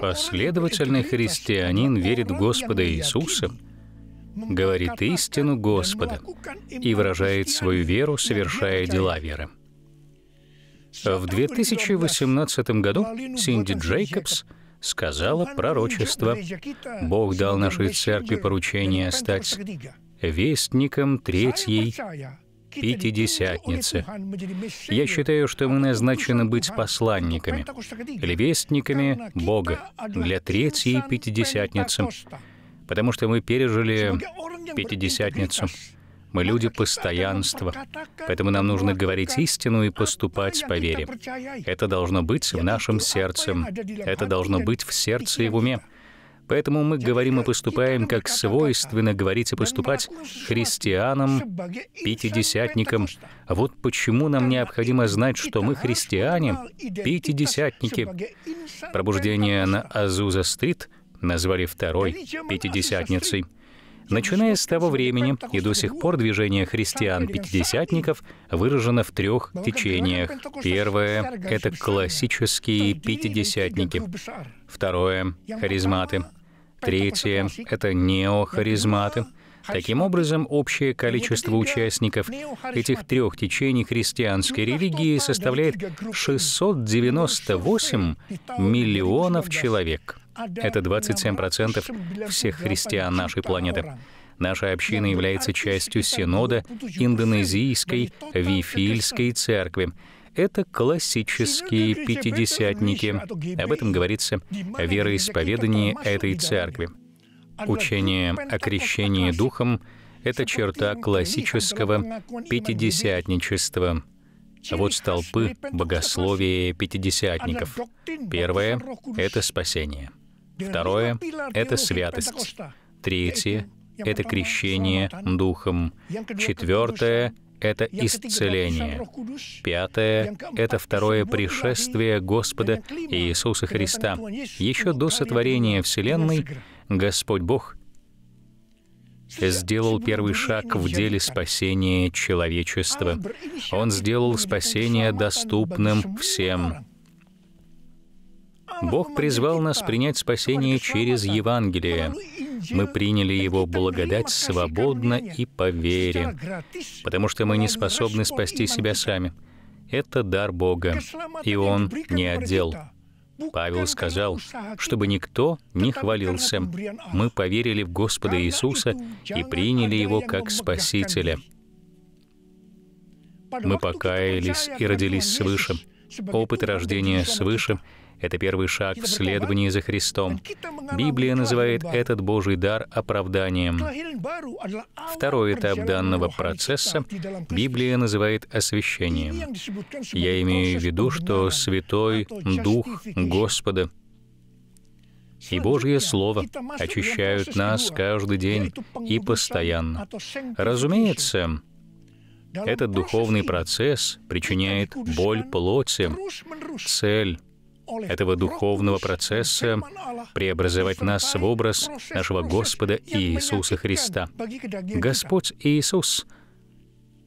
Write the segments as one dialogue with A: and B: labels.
A: Последовательный христианин верит в Господа Иисуса, говорит истину Господа и выражает свою веру, совершая дела веры. В 2018 году Синди Джейкобс сказала пророчество. Бог дал нашей церкви поручение стать вестником Третьей Пятидесятницы. Я считаю, что мы назначены быть посланниками или вестниками Бога для Третьей Пятидесятницы, потому что мы пережили Пятидесятницу. Мы люди постоянства, поэтому нам нужно говорить истину и поступать по вере. Это должно быть в нашем сердце. Это должно быть в сердце и в уме. Поэтому мы говорим и поступаем, как свойственно говорить и поступать христианам, пятидесятникам. Вот почему нам необходимо знать, что мы христиане, пятидесятники. Пробуждение на Азуза-стрит назвали второй пятидесятницей. Начиная с того времени и до сих пор движение христиан-пятидесятников выражено в трех течениях. Первое — это классические пятидесятники. Второе — харизматы. Третье — это неохаризматы. Таким образом, общее количество участников этих трех течений христианской религии составляет 698 миллионов человек. Это 27% всех христиан нашей планеты. Наша община является частью Синода Индонезийской Вифильской церкви, это классические пятидесятники. Об этом говорится в вероисповедании этой церкви. Учение о крещении Духом — это черта классического пятидесятничества. Вот столпы богословия пятидесятников. Первое — это спасение. Второе — это святость. Третье — это крещение Духом. Четвертое это исцеление. Пятое — это второе пришествие Господа Иисуса Христа. Еще до сотворения Вселенной Господь Бог сделал первый шаг в деле спасения человечества. Он сделал спасение доступным всем. Бог призвал нас принять спасение через Евангелие. Мы приняли Его благодать свободно и по вере, потому что мы не способны спасти себя сами. Это дар Бога, и Он не отдел. Павел сказал, чтобы никто не хвалился. Мы поверили в Господа Иисуса и приняли Его как Спасителя. Мы покаялись и родились свыше. Опыт рождения свыше — это первый шаг в следовании за Христом. Библия называет этот Божий дар оправданием. Второй этап данного процесса Библия называет освящением. Я имею в виду, что Святой Дух Господа и Божье Слово очищают нас каждый день и постоянно. Разумеется, этот духовный процесс причиняет боль плоти. Цель этого духовного процесса преобразовать нас в образ нашего Господа Иисуса Христа. Господь Иисус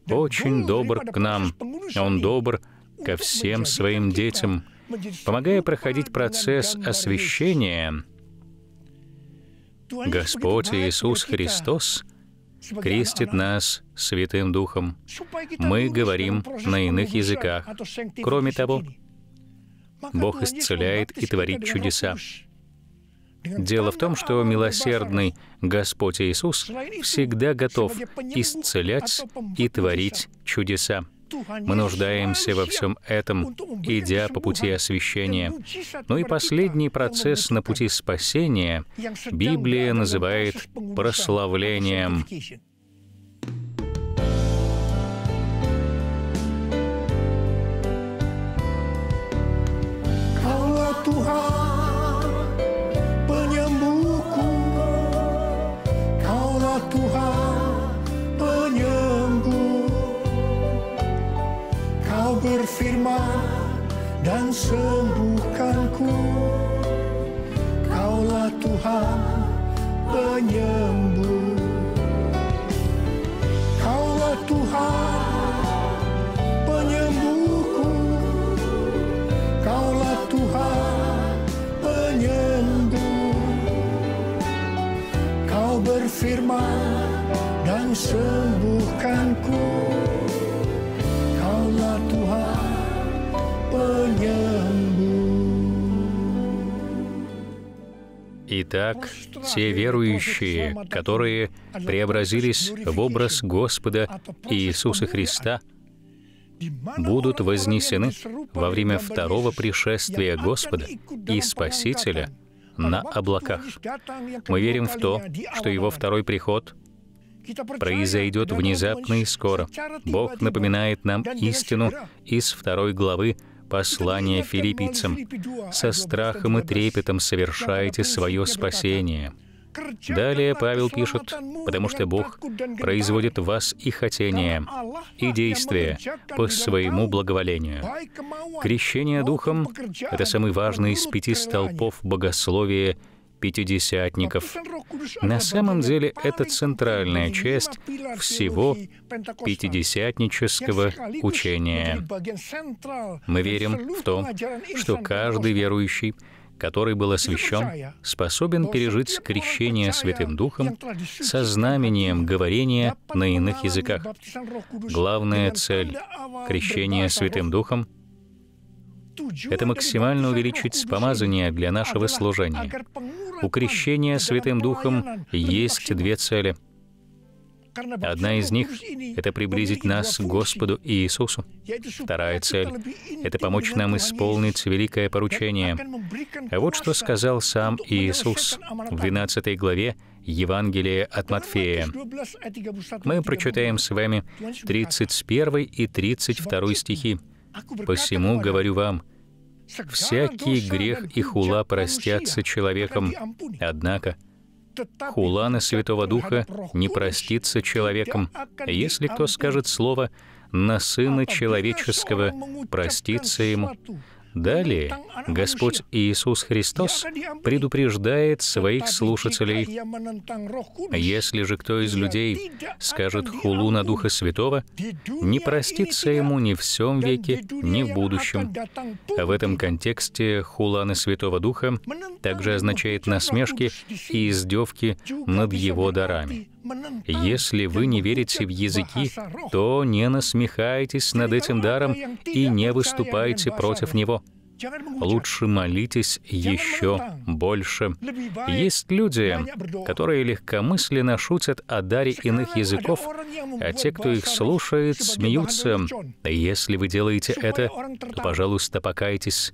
A: очень добр к нам. Он добр ко всем своим детям, помогая проходить процесс освящения. Господь Иисус Христос крестит нас Святым Духом. Мы говорим на иных языках. Кроме того, Бог исцеляет и творит чудеса. Дело в том, что милосердный Господь Иисус всегда готов исцелять и творить чудеса. Мы нуждаемся во всем этом, идя по пути освящения. Ну и последний процесс на пути спасения Библия называет прославлением.
B: berfirman dan sembuhkanku. Kaulah Tuhan penyembuh. Kaulah Tuhan penyembuhku. Kaulah Tuhan penyembuh. Kau berfirman dan sembuhkan
A: Итак, те верующие, которые преобразились в образ Господа Иисуса Христа, будут вознесены во время второго пришествия Господа и Спасителя на облаках. Мы верим в то, что Его второй приход произойдет внезапно и скоро. Бог напоминает нам истину из второй главы послания филиппийцам. «Со страхом и трепетом совершаете свое спасение». Далее Павел пишет, «Потому что Бог производит в вас и хотение, и действия по своему благоволению». Крещение Духом — это самый важный из пяти столпов богословия пятидесятников. На самом деле это центральная часть всего пятидесятнического учения. Мы верим в то, что каждый верующий который был освящен, способен пережить крещение Святым Духом со знамением говорения на иных языках. Главная цель крещения Святым Духом — это максимально увеличить помазание для нашего служения. У крещения Святым Духом есть две цели — Одна из них — это приблизить нас к Господу Иисусу. Вторая цель — это помочь нам исполнить великое поручение. А вот что сказал сам Иисус в 12 главе Евангелия от Матфея. Мы прочитаем с вами 31 и 32 стихи. «Посему говорю вам, всякий грех и хула простятся человеком, однако — Хула на Святого Духа не простится человеком. Если кто скажет слово «на Сына Человеческого», простится ему. Далее Господь Иисус Христос предупреждает своих слушателей, «Если же кто из людей скажет хулу на Духа Святого, не простится ему ни в всем веке, ни в будущем». В этом контексте хула на Святого Духа также означает насмешки и издевки над его дарами. Если вы не верите в языки, то не насмехайтесь над этим даром и не выступайте против него. Лучше молитесь еще больше. Есть люди, которые легкомысленно шутят о даре иных языков, а те, кто их слушает, смеются. Если вы делаете это, то, пожалуйста, покайтесь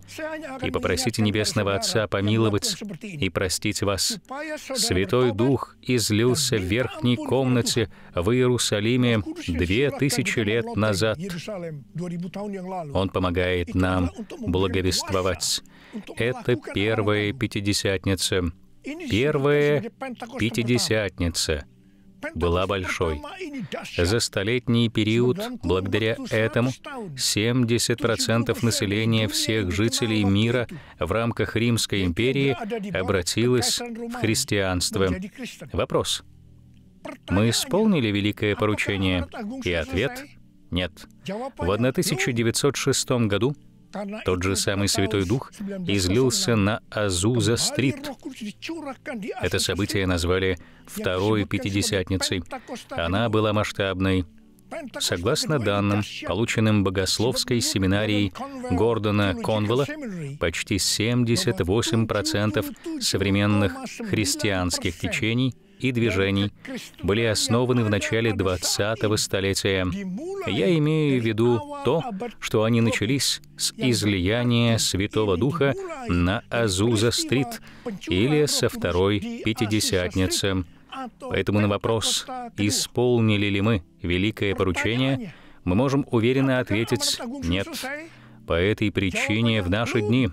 A: и попросите Небесного Отца помиловать и простить вас. Святой Дух излился в верхней комнате в Иерусалиме две тысячи лет назад. Он помогает нам благовестить торжествовать. Это первая Пятидесятница. Первая Пятидесятница была большой. За столетний период, благодаря этому, 70% населения всех жителей мира в рамках Римской империи обратилось в христианство. Вопрос. Мы исполнили великое поручение? И ответ — нет. В 1906 году тот же самый Святой Дух излился на Азуза-стрит. Это событие назвали Второй Пятидесятницей. Она была масштабной. Согласно данным, полученным богословской семинарией Гордона Конвелла, почти 78% современных христианских течений — и движений были основаны в начале 20-го столетия. Я имею в виду то, что они начались с излияния Святого Духа на Азуза-стрит или со второй Пятидесятницы. Поэтому на вопрос, исполнили ли мы великое поручение, мы можем уверенно ответить «нет». По этой причине в наши дни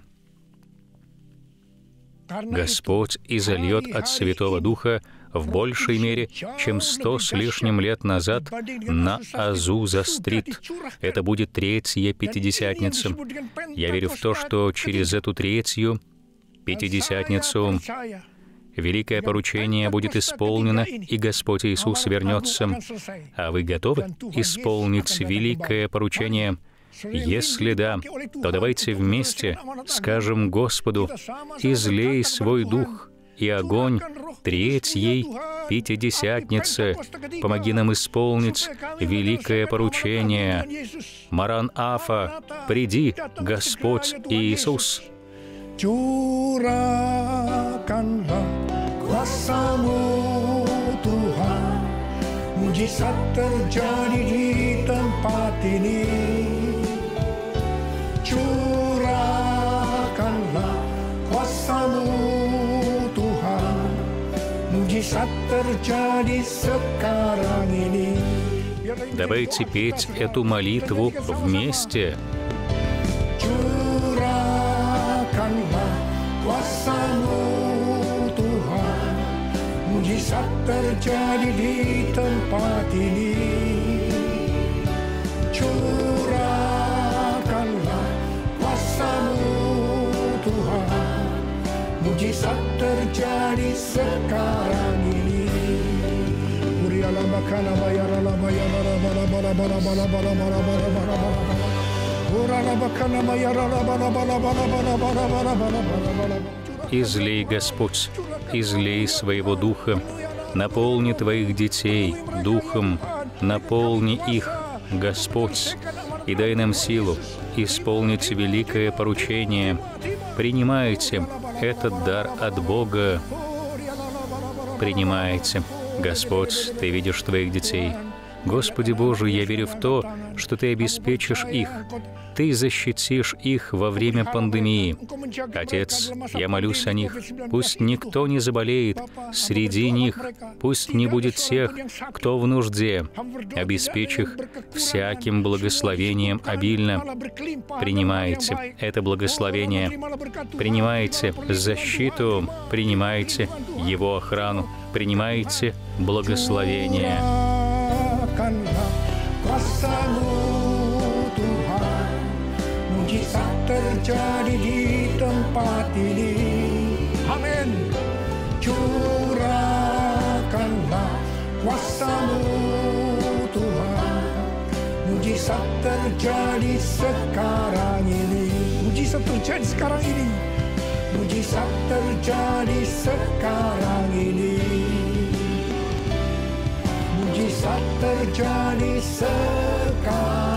A: Господь изольет от Святого Духа в большей мере, чем сто с лишним лет назад на Азуза-стрит. Это будет третья Пятидесятница. Я верю в то, что через эту третью Пятидесятницу Великое поручение будет исполнено, и Господь Иисус вернется. А вы готовы исполнить великое поручение? Если да, то давайте вместе скажем Господу, «Излей свой дух, и огонь Третьей Пятидесятнице помоги нам исполнить великое поручение. Маран Афа, приди, Господь Иисус.
B: Curahkanlah kuasamu di tempat ini
A: Давайте петь эту молитву вместе.
B: Terjadi di tempat ini
A: Излей, Господь, излей своего Духа, наполни Твоих детей Духом, наполни их, Господь, и дай нам силу исполнить великое поручение. Принимайте этот дар от Бога. Принимайте. Господь, Ты видишь Твоих детей. Господи Боже, я верю в то, что Ты обеспечишь их. Ты защитишь их во время пандемии. Отец, я молюсь о них. Пусть никто не заболеет среди них. Пусть не будет тех, кто в нужде. Обеспечь их всяким благословением обильно. Принимайте это благословение. Принимайте защиту. Принимайте его охрану. Принимайте благословение.
B: Curahkanlah kuasamu Tuhan Mujizat terjadi sekarang ini Mujizat terjadi sekarang ini Mujizat terjadi sekarang ini Mujizat terjadi sekarang